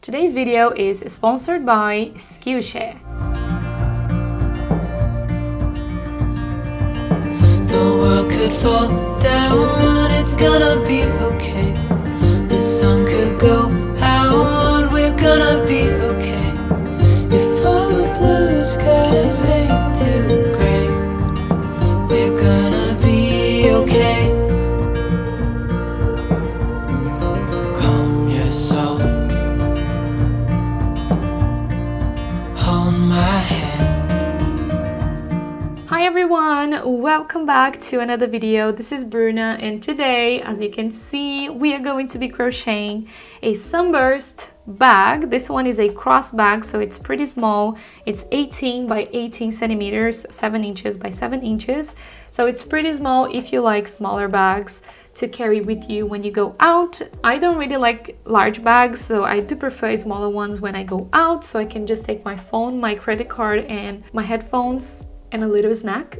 Today's video is sponsored by Skillshare. The world could fall down, it's gonna be okay. The sun could go out, we're gonna be welcome back to another video. This is Bruna and today, as you can see, we are going to be crocheting a sunburst bag. This one is a cross bag, so it's pretty small. It's 18 by 18 centimeters, 7 inches by 7 inches. So it's pretty small if you like smaller bags to carry with you when you go out. I don't really like large bags, so I do prefer smaller ones when I go out, so I can just take my phone, my credit card, and my headphones and a little snack.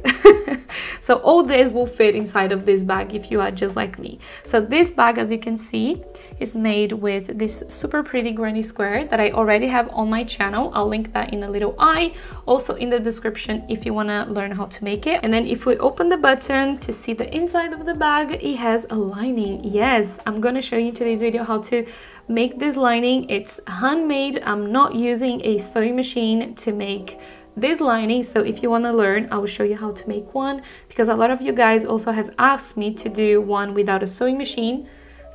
so all this will fit inside of this bag if you are just like me. So this bag, as you can see, is made with this super pretty granny square that I already have on my channel. I'll link that in a little eye, also in the description if you wanna learn how to make it. And then if we open the button to see the inside of the bag, it has a lining. Yes, I'm gonna show you in today's video how to make this lining. It's handmade. I'm not using a sewing machine to make this lining so if you want to learn i will show you how to make one because a lot of you guys also have asked me to do one without a sewing machine.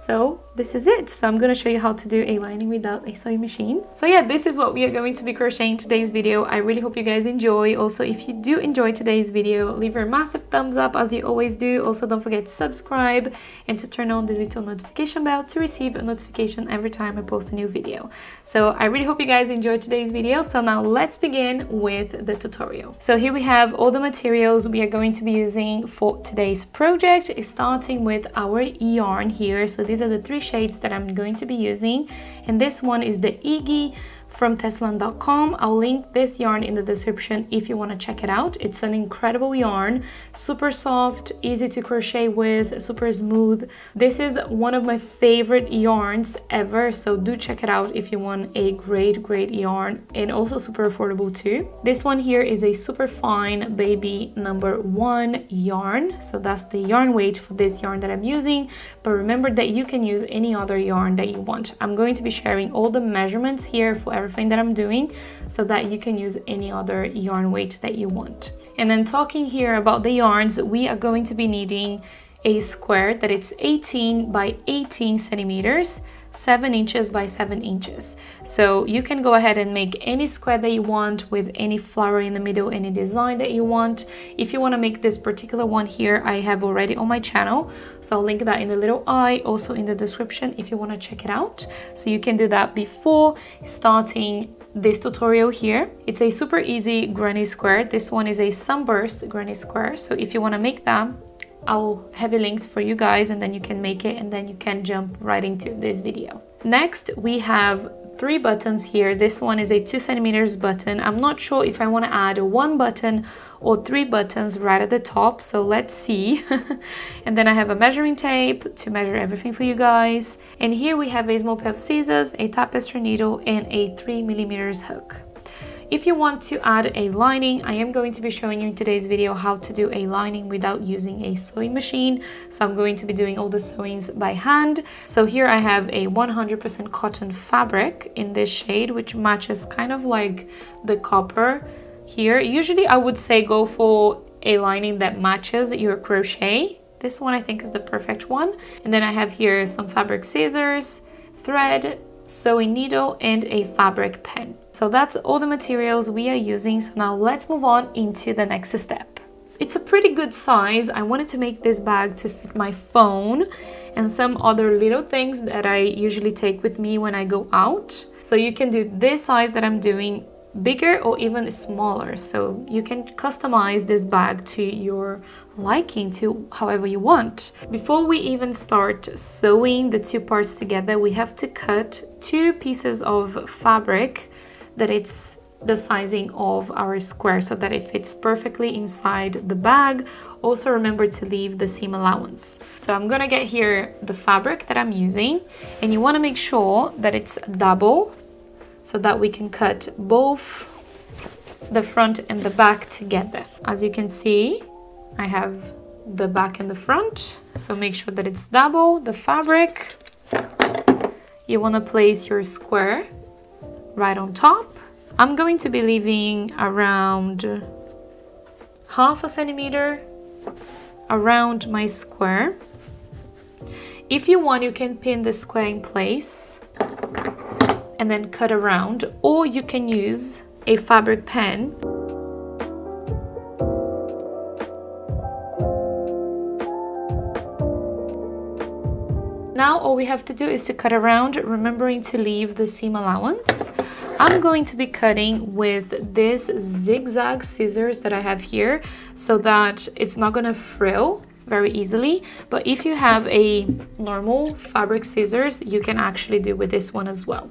So this is it. So I'm going to show you how to do a lining without a sewing machine. So yeah, this is what we are going to be crocheting today's video. I really hope you guys enjoy. Also, if you do enjoy today's video, leave a massive thumbs up as you always do. Also, don't forget to subscribe and to turn on the little notification bell to receive a notification every time I post a new video. So I really hope you guys enjoyed today's video. So now let's begin with the tutorial. So here we have all the materials we are going to be using for today's project, starting with our yarn here. So these are the three shades that I'm going to be using. And this one is the Iggy from Tessiland.com. I'll link this yarn in the description if you want to check it out. It's an incredible yarn, super soft, easy to crochet with, super smooth. This is one of my favorite yarns ever, so do check it out if you want a great, great yarn and also super affordable too. This one here is a super fine baby number one yarn. So that's the yarn weight for this yarn that I'm using, but remember that you can use any other yarn that you want. I'm going to be sharing all the measurements here for everything that I'm doing so that you can use any other yarn weight that you want. And then talking here about the yarns, we are going to be needing a square that it's 18 by 18 centimeters 7 inches by 7 inches. So you can go ahead and make any square that you want with any flower in the middle, any design that you want. If you want to make this particular one here, I have already on my channel. So I'll link that in the little eye, also in the description if you want to check it out. So you can do that before starting this tutorial here. It's a super easy granny square. This one is a sunburst granny square. So if you want to make that, I'll have it linked for you guys and then you can make it and then you can jump right into this video. Next, we have three buttons here. This one is a two centimeters button. I'm not sure if I want to add one button or three buttons right at the top. So let's see. and then I have a measuring tape to measure everything for you guys. And here we have a small pair of scissors, a tapestry needle and a three millimeters hook. If you want to add a lining, I am going to be showing you in today's video how to do a lining without using a sewing machine. So I'm going to be doing all the sewings by hand. So here I have a 100% cotton fabric in this shade, which matches kind of like the copper here. Usually I would say go for a lining that matches your crochet. This one I think is the perfect one. And then I have here some fabric scissors, thread, sewing needle, and a fabric pen. So that's all the materials we are using. So now let's move on into the next step. It's a pretty good size. I wanted to make this bag to fit my phone and some other little things that I usually take with me when I go out. So you can do this size that I'm doing bigger or even smaller so you can customize this bag to your liking to however you want before we even start sewing the two parts together we have to cut two pieces of fabric that it's the sizing of our square so that it fits perfectly inside the bag. Also remember to leave the seam allowance. So I'm gonna get here the fabric that I'm using and you wanna make sure that it's double so that we can cut both the front and the back together. As you can see, I have the back and the front, so make sure that it's double, the fabric. You want to place your square right on top. I'm going to be leaving around half a centimeter around my square. If you want, you can pin the square in place and then cut around, or you can use a fabric pen. All we have to do is to cut around, remembering to leave the seam allowance. I'm going to be cutting with this zigzag scissors that I have here so that it's not gonna frill very easily but if you have a normal fabric scissors you can actually do with this one as well.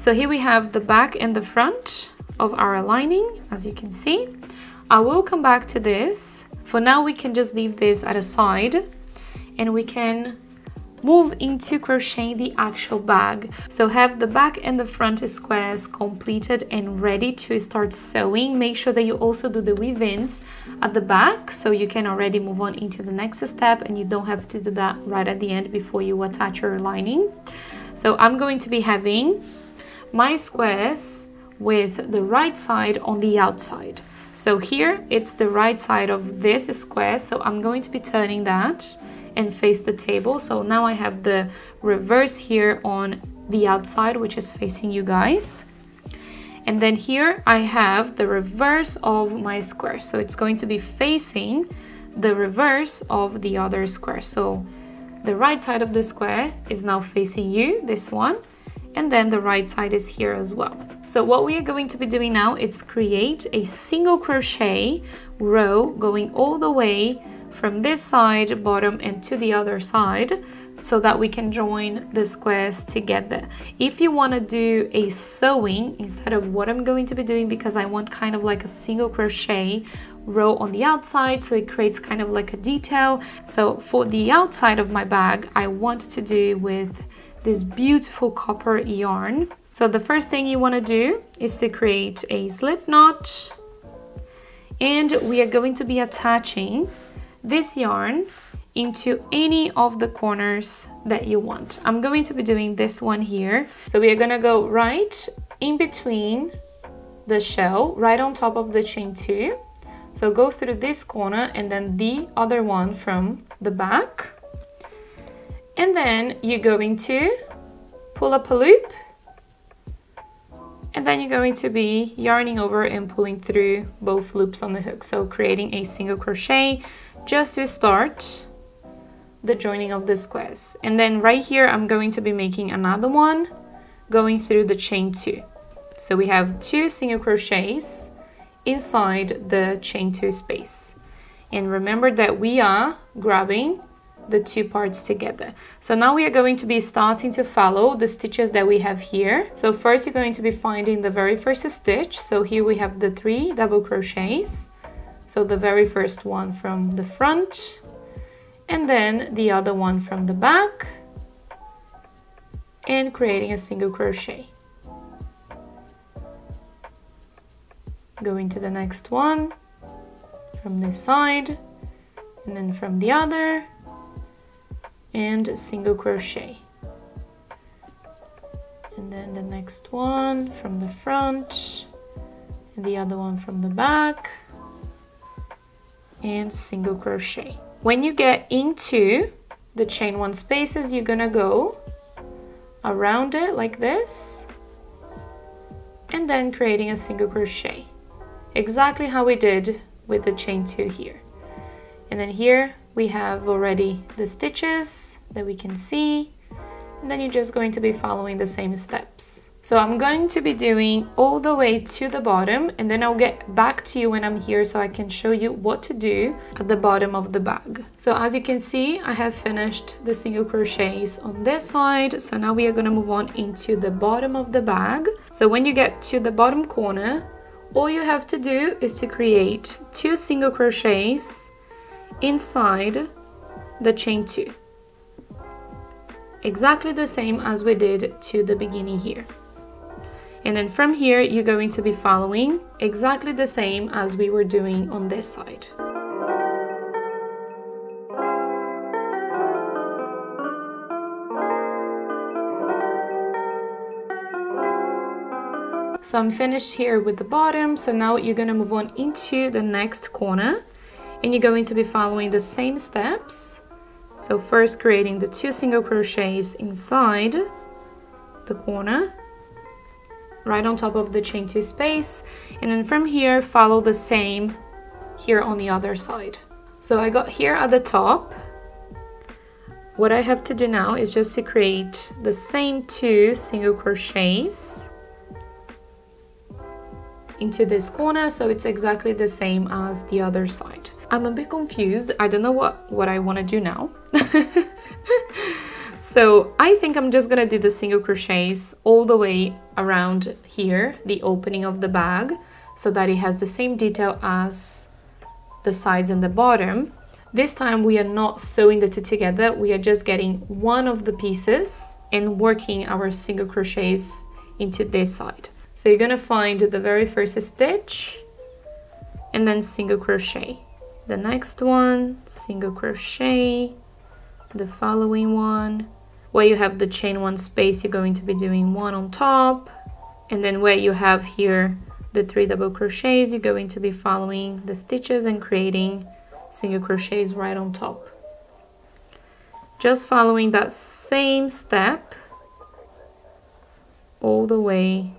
So here we have the back and the front of our lining, as you can see. I will come back to this. For now, we can just leave this at a side and we can move into crocheting the actual bag. So have the back and the front squares completed and ready to start sewing. Make sure that you also do the weave-ins at the back so you can already move on into the next step and you don't have to do that right at the end before you attach your lining. So I'm going to be having my squares with the right side on the outside. So here it's the right side of this square, so I'm going to be turning that and face the table. So now I have the reverse here on the outside, which is facing you guys. And then here I have the reverse of my square. So it's going to be facing the reverse of the other square. So the right side of the square is now facing you, this one, and then the right side is here as well. So what we are going to be doing now is create a single crochet row going all the way from this side bottom and to the other side so that we can join the squares together. If you want to do a sewing instead of what I'm going to be doing because I want kind of like a single crochet row on the outside so it creates kind of like a detail. So for the outside of my bag I want to do with this beautiful copper yarn. So the first thing you want to do is to create a slip knot and we are going to be attaching this yarn into any of the corners that you want. I'm going to be doing this one here. So we are going to go right in between the shell, right on top of the chain two. So go through this corner and then the other one from the back and then you're going to pull up a loop. And then you're going to be yarning over and pulling through both loops on the hook. So creating a single crochet just to start the joining of the squares. And then right here I'm going to be making another one going through the chain two. So we have two single crochets inside the chain two space. And remember that we are grabbing the two parts together. So now we are going to be starting to follow the stitches that we have here. So first you're going to be finding the very first stitch. So here we have the three double crochets. So the very first one from the front and then the other one from the back and creating a single crochet. Going to the next one from this side and then from the other and single crochet. And then the next one from the front and the other one from the back and single crochet. When you get into the chain one spaces you're gonna go around it like this and then creating a single crochet. Exactly how we did with the chain two here. And then here we have already the stitches that we can see and then you're just going to be following the same steps. So I'm going to be doing all the way to the bottom and then I'll get back to you when I'm here so I can show you what to do at the bottom of the bag. So as you can see, I have finished the single crochets on this side. So now we are going to move on into the bottom of the bag. So when you get to the bottom corner, all you have to do is to create two single crochets inside the chain two. Exactly the same as we did to the beginning here. And then from here you're going to be following exactly the same as we were doing on this side. So I'm finished here with the bottom. So now you're gonna move on into the next corner and you're going to be following the same steps. So first creating the two single crochets inside the corner, right on top of the chain two space. And then from here, follow the same here on the other side. So I got here at the top. What I have to do now is just to create the same two single crochets into this corner so it's exactly the same as the other side. I'm a bit confused. I don't know what, what I want to do now. so I think I'm just gonna do the single crochets all the way around here, the opening of the bag, so that it has the same detail as the sides and the bottom. This time we are not sewing the two together, we are just getting one of the pieces and working our single crochets into this side. So you're gonna find the very first stitch and then single crochet. The next one, single crochet, the following one. Where you have the chain one space, you're going to be doing one on top. And then where you have here the three double crochets, you're going to be following the stitches and creating single crochets right on top. Just following that same step all the way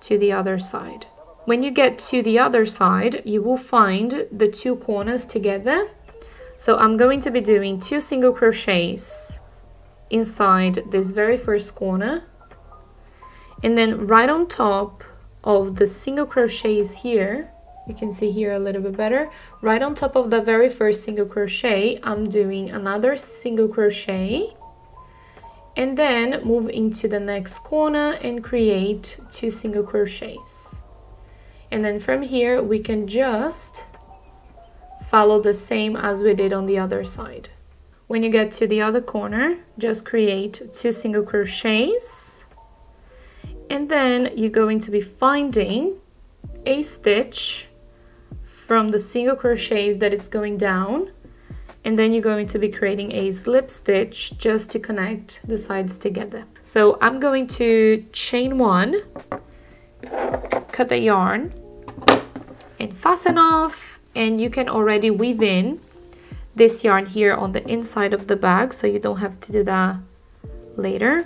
to the other side. When you get to the other side, you will find the two corners together. So I'm going to be doing two single crochets inside this very first corner. And then right on top of the single crochets here, you can see here a little bit better, right on top of the very first single crochet, I'm doing another single crochet and then move into the next corner and create two single crochets and then from here we can just follow the same as we did on the other side. When you get to the other corner just create two single crochets. And then you're going to be finding a stitch from the single crochets that it's going down. And then you're going to be creating a slip stitch just to connect the sides together. So I'm going to chain one, cut the yarn and fasten off and you can already weave in this yarn here on the inside of the bag so you don't have to do that later.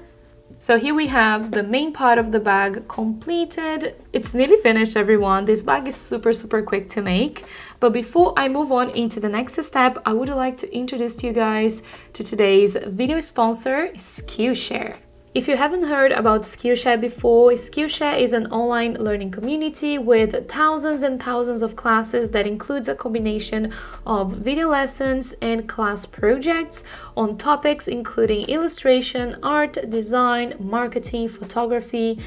So here we have the main part of the bag completed. It's nearly finished everyone. This bag is super super quick to make. But before I move on into the next step, I would like to introduce you guys to today's video sponsor, Skillshare. If you haven't heard about Skillshare before, Skillshare is an online learning community with thousands and thousands of classes that includes a combination of video lessons and class projects on topics including illustration, art, design, marketing, photography,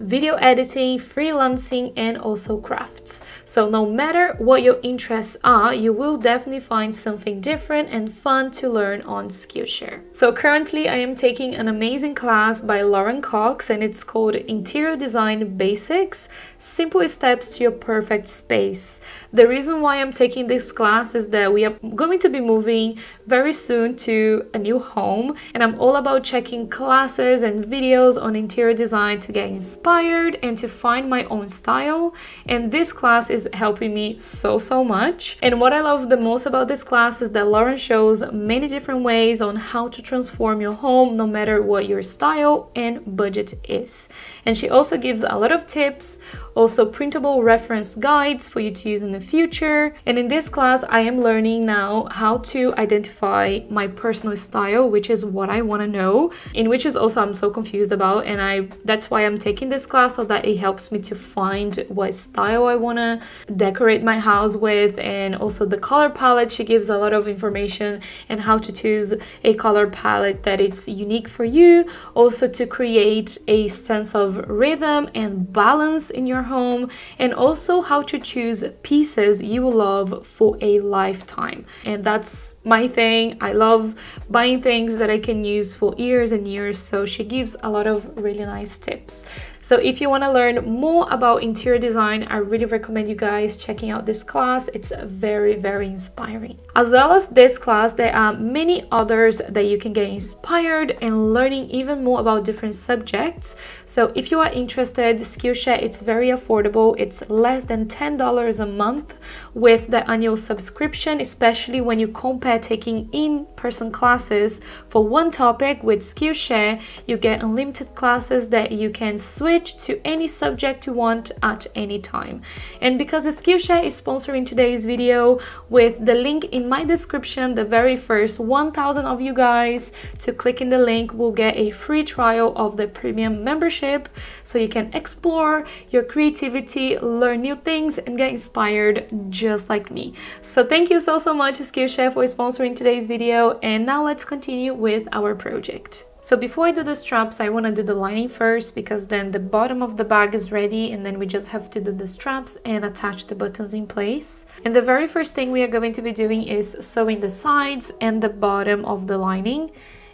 video editing, freelancing, and also crafts. So no matter what your interests are, you will definitely find something different and fun to learn on Skillshare. So currently I am taking an amazing class by Lauren Cox and it's called Interior Design Basics, Simple Steps to Your Perfect Space. The reason why I'm taking this class is that we are going to be moving very soon to a new home and I'm all about checking classes and videos on interior design to get inspired inspired and to find my own style. And this class is helping me so so much. And what I love the most about this class is that Lauren shows many different ways on how to transform your home no matter what your style and budget is. And she also gives a lot of tips also printable reference guides for you to use in the future. And in this class, I am learning now how to identify my personal style, which is what I want to know, in which is also I'm so confused about. And I that's why I'm taking this class so that it helps me to find what style I want to decorate my house with and also the color palette. She gives a lot of information and how to choose a color palette that it's unique for you. Also to create a sense of rhythm and balance in your home and also how to choose pieces you will love for a lifetime. And that's my thing. I love buying things that I can use for years and years. So she gives a lot of really nice tips. So if you want to learn more about interior design, I really recommend you guys checking out this class. It's very, very inspiring. As well as this class, there are many others that you can get inspired and learning even more about different subjects. So if you are interested, Skillshare, it's very affordable. It's less than $10 a month with the annual subscription, especially when you compare taking in-person classes for one topic with Skillshare, you get unlimited classes that you can switch switch to any subject you want at any time. And because Skillshare is sponsoring today's video with the link in my description, the very first 1000 of you guys to click in the link will get a free trial of the premium membership so you can explore your creativity, learn new things and get inspired just like me. So thank you so so much Skillshare for sponsoring today's video and now let's continue with our project. So before I do the straps, I want to do the lining first because then the bottom of the bag is ready and then we just have to do the straps and attach the buttons in place. And the very first thing we are going to be doing is sewing the sides and the bottom of the lining.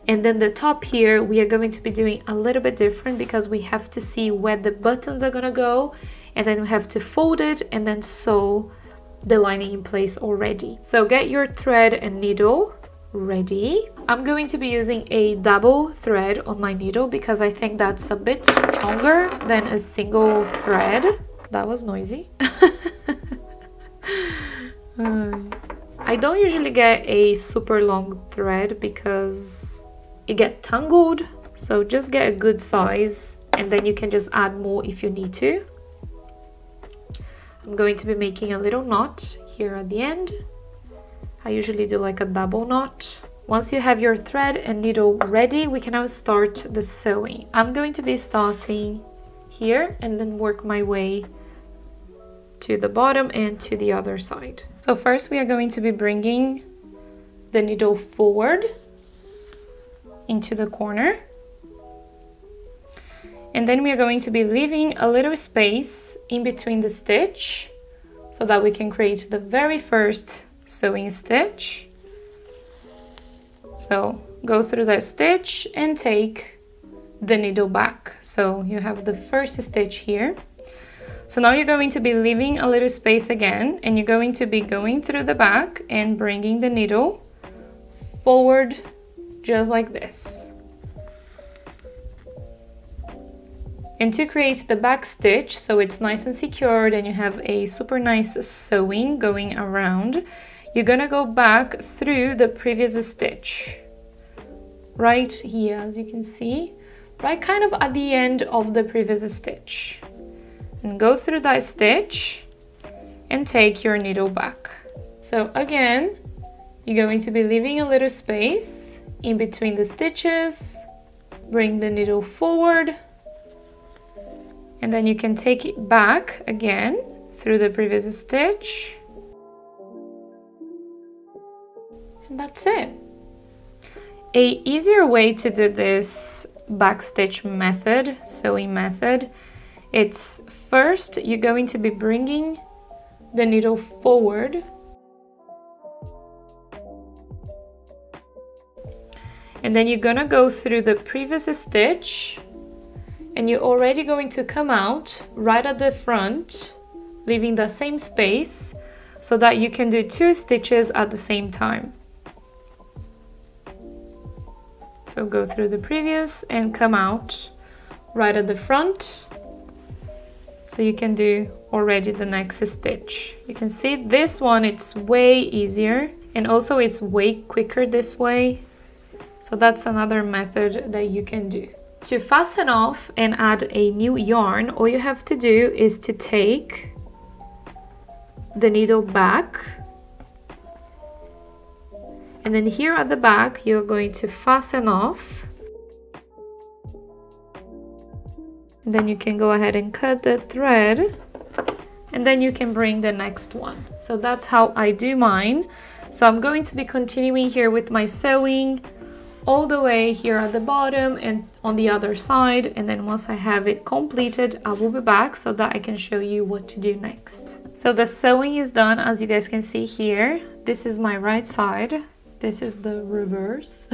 And then the top here, we are going to be doing a little bit different because we have to see where the buttons are gonna go and then we have to fold it and then sew the lining in place already. So get your thread and needle ready. I'm going to be using a double thread on my needle because I think that's a bit stronger than a single thread. That was noisy. I don't usually get a super long thread because it get tangled. So just get a good size and then you can just add more if you need to. I'm going to be making a little knot here at the end. I usually do like a double knot. Once you have your thread and needle ready, we can now start the sewing. I'm going to be starting here and then work my way to the bottom and to the other side. So first we are going to be bringing the needle forward into the corner. And then we are going to be leaving a little space in between the stitch so that we can create the very first sewing stitch. So go through that stitch and take the needle back. So you have the first stitch here. So now you're going to be leaving a little space again and you're going to be going through the back and bringing the needle forward just like this. And to create the back stitch so it's nice and secured and you have a super nice sewing going around, you're gonna go back through the previous stitch. Right here as you can see. Right kind of at the end of the previous stitch. And go through that stitch and take your needle back. So again you're going to be leaving a little space in between the stitches. Bring the needle forward. And then you can take it back again through the previous stitch that's it. A easier way to do this backstitch method, sewing method, it's first you're going to be bringing the needle forward and then you're gonna go through the previous stitch and you're already going to come out right at the front leaving the same space so that you can do two stitches at the same time So go through the previous and come out right at the front. So you can do already the next stitch. You can see this one, it's way easier and also it's way quicker this way. So that's another method that you can do. To fasten off and add a new yarn, all you have to do is to take the needle back and then here at the back you're going to fasten off then you can go ahead and cut the thread and then you can bring the next one so that's how I do mine so I'm going to be continuing here with my sewing all the way here at the bottom and on the other side and then once I have it completed I will be back so that I can show you what to do next. So the sewing is done as you guys can see here. This is my right side. This is the reverse.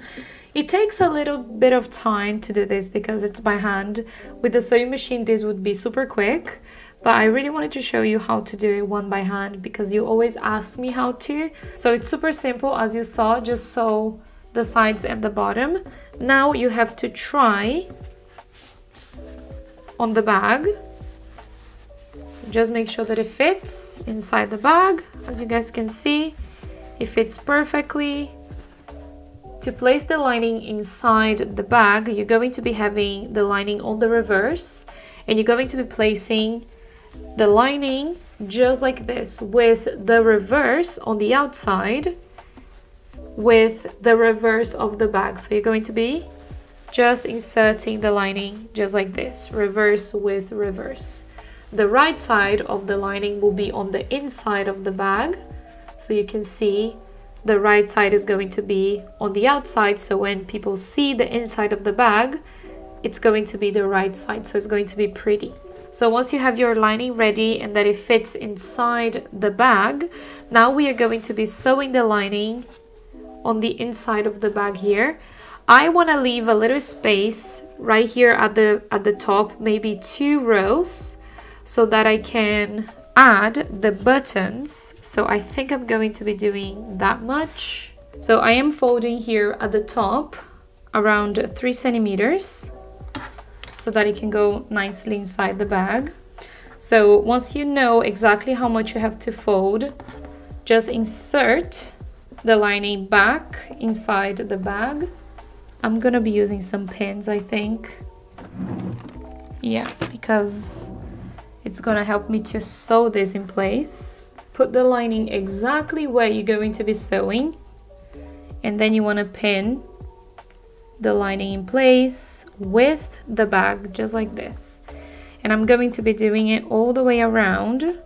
it takes a little bit of time to do this because it's by hand. With the sewing machine this would be super quick but I really wanted to show you how to do it one by hand because you always ask me how to. So it's super simple as you saw, just sew the sides and the bottom. Now you have to try on the bag. So just make sure that it fits inside the bag. As you guys can see, it fits perfectly. To place the lining inside the bag, you're going to be having the lining on the reverse and you're going to be placing the lining just like this with the reverse on the outside with the reverse of the bag so you're going to be just inserting the lining just like this reverse with reverse the right side of the lining will be on the inside of the bag so you can see the right side is going to be on the outside. So when people see the inside of the bag it's going to be the right side. So it's going to be pretty. So once you have your lining ready and that it fits inside the bag, now we are going to be sewing the lining on the inside of the bag here. I want to leave a little space right here at the at the top, maybe two rows, so that I can add the buttons. So I think I'm going to be doing that much. So I am folding here at the top around three centimeters so that it can go nicely inside the bag. So once you know exactly how much you have to fold, just insert the lining back inside the bag. I'm gonna be using some pins, I think. Yeah, because it's gonna help me to sew this in place. Put the lining exactly where you're going to be sewing. And then you wanna pin the lining in place with the bag just like this and I'm going to be doing it all the way around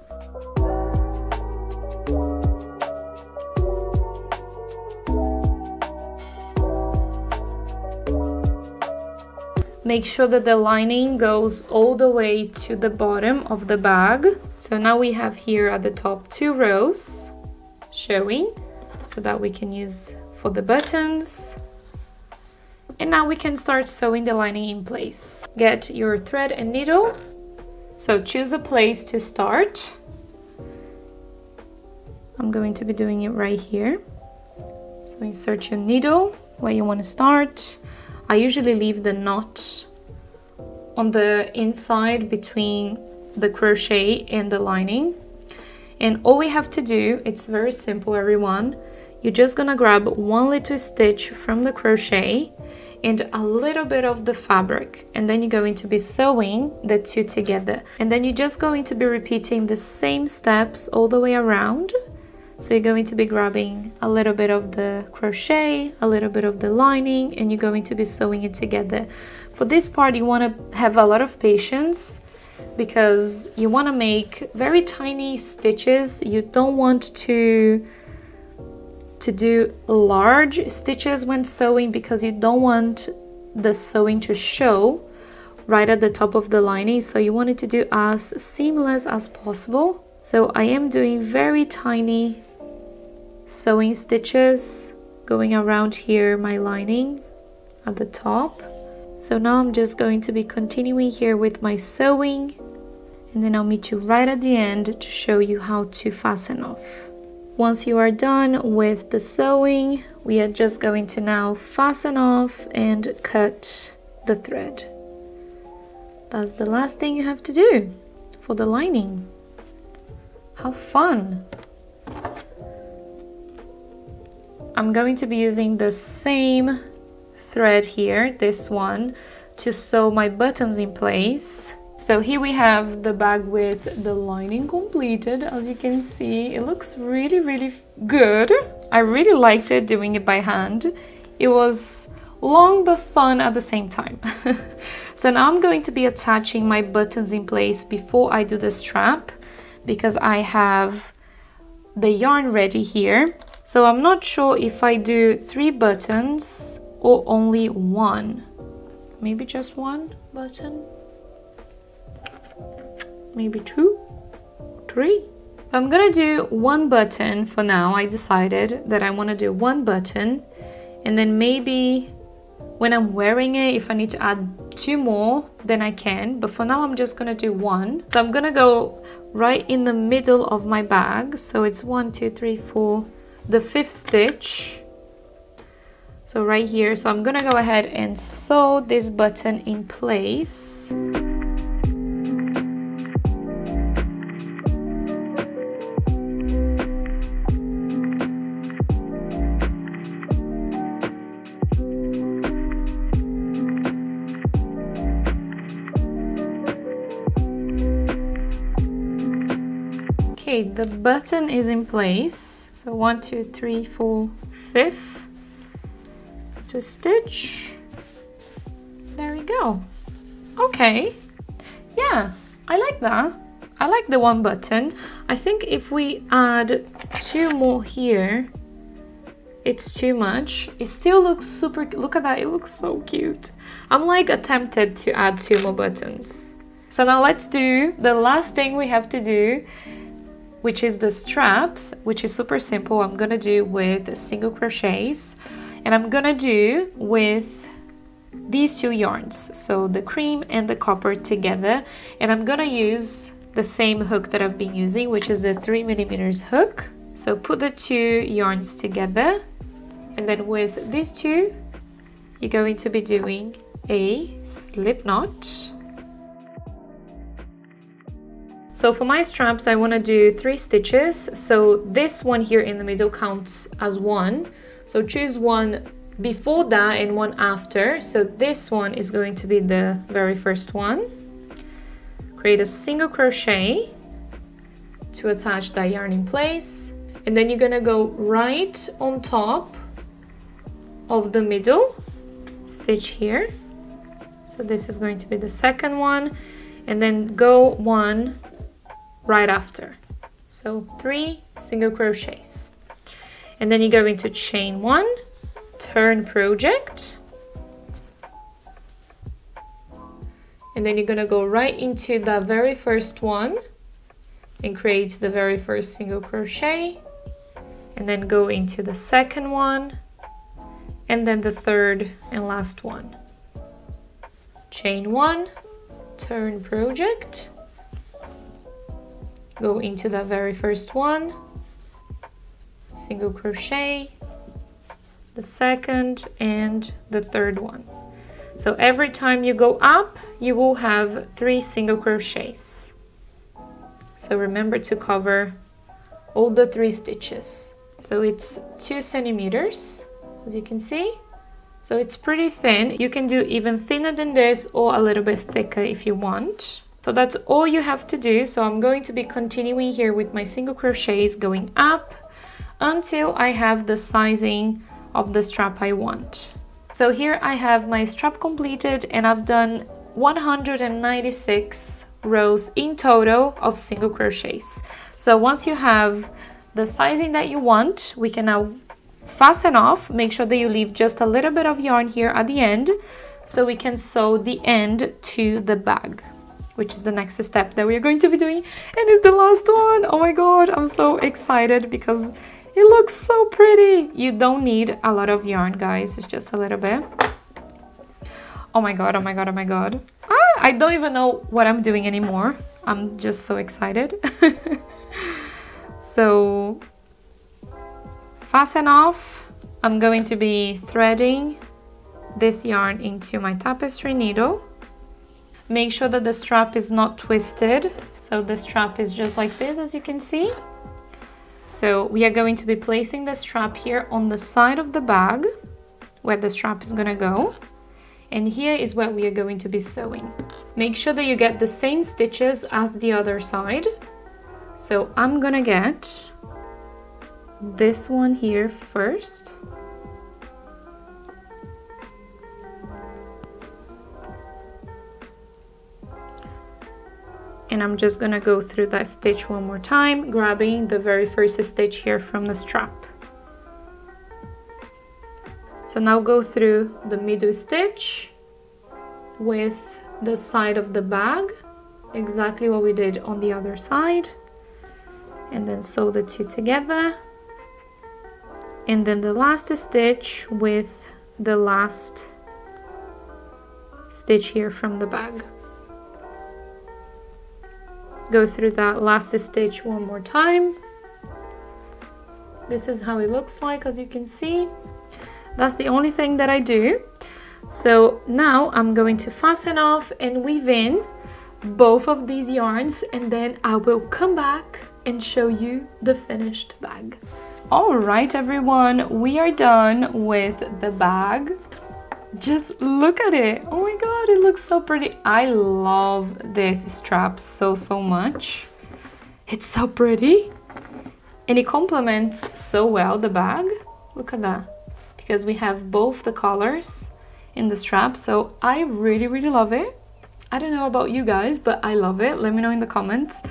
Make sure that the lining goes all the way to the bottom of the bag. So now we have here at the top two rows showing so that we can use for the buttons and now we can start sewing the lining in place. Get your thread and needle. So choose a place to start. I'm going to be doing it right here. So insert your needle where you want to start. I usually leave the knot on the inside between the crochet and the lining. And all we have to do, it's very simple everyone, you're just gonna grab one little stitch from the crochet and a little bit of the fabric. And then you're going to be sewing the two together. And then you're just going to be repeating the same steps all the way around so you're going to be grabbing a little bit of the crochet a little bit of the lining and you're going to be sewing it together. For this part you want to have a lot of patience because you want to make very tiny stitches. You don't want to to do large stitches when sewing because you don't want the sewing to show right at the top of the lining. So you want it to do as seamless as possible so I am doing very tiny sewing stitches going around here my lining at the top so now I'm just going to be continuing here with my sewing and then I'll meet you right at the end to show you how to fasten off once you are done with the sewing, we are just going to now fasten off and cut the thread. That's the last thing you have to do for the lining. How fun! I'm going to be using the same thread here, this one, to sew my buttons in place. So here we have the bag with the lining completed. As you can see, it looks really, really good. I really liked it doing it by hand. It was long but fun at the same time. so now I'm going to be attaching my buttons in place before I do the strap because I have the yarn ready here So I'm not sure if I do three buttons or only one. Maybe just one button? Maybe two? Three? So I'm gonna do one button for now. I decided that I wanna do one button and then maybe when I'm wearing it, if I need to add two more, then I can. But for now, I'm just gonna do one. So I'm gonna go right in the middle of my bag. So it's one, two, three, four, the fifth stitch. So right here, so I'm gonna go ahead and sew this button in place. Okay, the button is in place. So one, two, three, four, fifth to stitch. There we go. Okay, yeah, I like that. I like the one button. I think if we add two more here, it's too much. It still looks super, look at that, it looks so cute. I'm like tempted to add two more buttons. So now let's do the last thing we have to do which is the straps, which is super simple. I'm gonna do with single crochets and I'm gonna do with these two yarns. So the cream and the copper together. And I'm gonna use the same hook that I've been using, which is the three millimeters hook. So put the two yarns together and then with these two, you're going to be doing a slip knot So for my straps, I want to do three stitches. So this one here in the middle counts as one. So choose one before that and one after. So this one is going to be the very first one. Create a single crochet to attach that yarn in place. And then you're gonna go right on top of the middle stitch here. So this is going to be the second one. And then go one right after. So three single crochets. And then you're going to chain one, turn project. And then you're gonna go right into the very first one and create the very first single crochet. And then go into the second one and then the third and last one. Chain one, turn project go into the very first one. Single crochet. The second and the third one. So every time you go up you will have three single crochets. So remember to cover all the three stitches. So it's two centimeters as you can see. So it's pretty thin. You can do even thinner than this or a little bit thicker if you want so that's all you have to do. So I'm going to be continuing here with my single crochets going up until I have the sizing of the strap I want. So here I have my strap completed and I've done 196 rows in total of single crochets. So once you have the sizing that you want, we can now fasten off. Make sure that you leave just a little bit of yarn here at the end so we can sew the end to the bag which is the next step that we are going to be doing and it's the last one. Oh my god i'm so excited because it looks so pretty. You don't need a lot of yarn guys. It's just a little bit. Oh my god oh my god oh my god. Ah, i don't even know what i'm doing anymore. I'm just so excited. So fasten off i'm going to be threading this yarn into my tapestry needle Make sure that the strap is not twisted. So the strap is just like this, as you can see. So we are going to be placing the strap here on the side of the bag where the strap is gonna go. And here is where we are going to be sewing. Make sure that you get the same stitches as the other side. So I'm gonna get this one here first. And I'm just gonna go through that stitch one more time grabbing the very first stitch here from the strap So now go through the middle stitch with the side of the bag, exactly what we did on the other side. And then sew the two together. And then the last stitch with the last stitch here from the bag. Go through that last stitch one more time. This is how it looks like as you can see. That's the only thing that I do. So now I'm going to fasten off and weave in both of these yarns and then I will come back and show you the finished bag. All right, everyone, we are done with the bag. Just look at it. Oh my God, it looks so pretty. I love this strap so, so much. It's so pretty and it complements so well the bag. Look at that because we have both the colors in the strap. So I really, really love it. I don't know about you guys, but I love it. Let me know in the comments.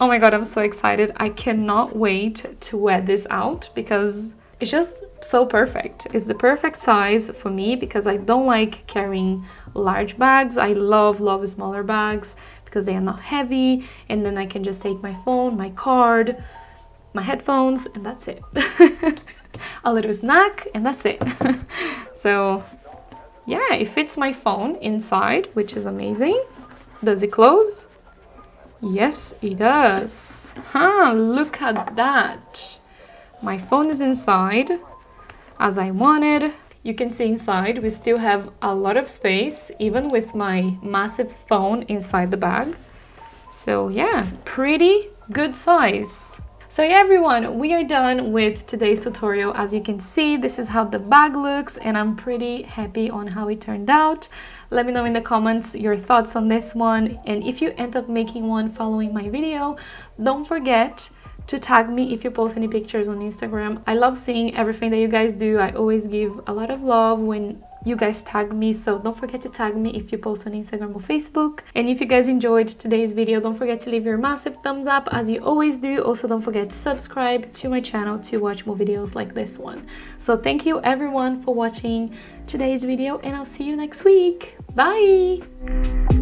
Oh my god, I'm so excited. I cannot wait to wear this out because it's just so perfect. It's the perfect size for me because I don't like carrying large bags. I love, love smaller bags because they are not heavy and then I can just take my phone, my card, my headphones and that's it. a little snack and that's it. so yeah, it fits my phone inside, which is amazing. Does it close? Yes, it does. Huh, look at that. My phone is inside as I wanted. You can see inside we still have a lot of space, even with my massive phone inside the bag. So yeah, pretty good size. So yeah everyone, we are done with today's tutorial. As you can see, this is how the bag looks and I'm pretty happy on how it turned out. Let me know in the comments your thoughts on this one and if you end up making one following my video, don't forget to tag me if you post any pictures on Instagram. I love seeing everything that you guys do. I always give a lot of love when you guys tag me. So don't forget to tag me if you post on Instagram or Facebook. And if you guys enjoyed today's video don't forget to leave your massive thumbs up as you always do. Also don't forget to subscribe to my channel to watch more videos like this one. So thank you everyone for watching today's video and I'll see you next week. Bye